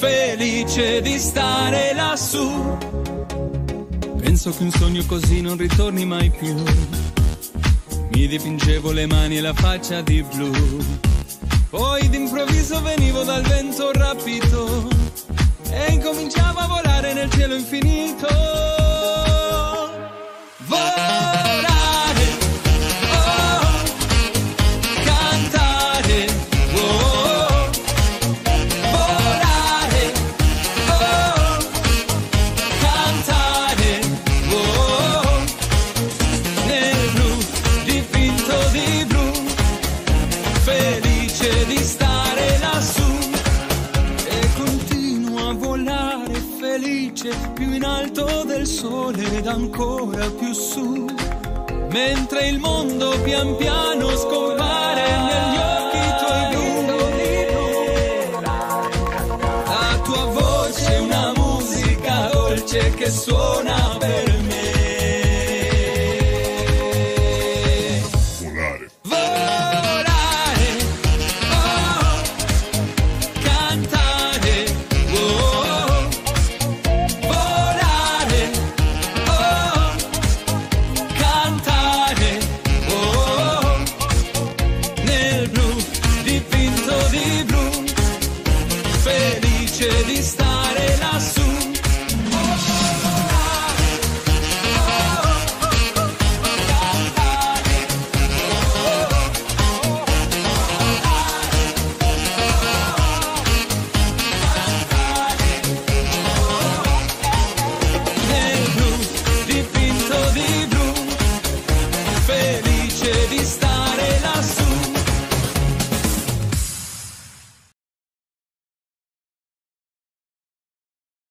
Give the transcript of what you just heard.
Felice di stare lassù. Penso che un sogno così non ritorni mai più. Mi dipingevo le mani e la faccia di blu. Poi d'improvviso venivo dal vento rapito e incominciavo a volare nel cielo infinito. Più in alto del sole ed ancora più su, mentre il mondo pian piano scompare negli occhi tuoi blu. La tua voce è una musica dolce che suona